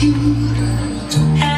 computer.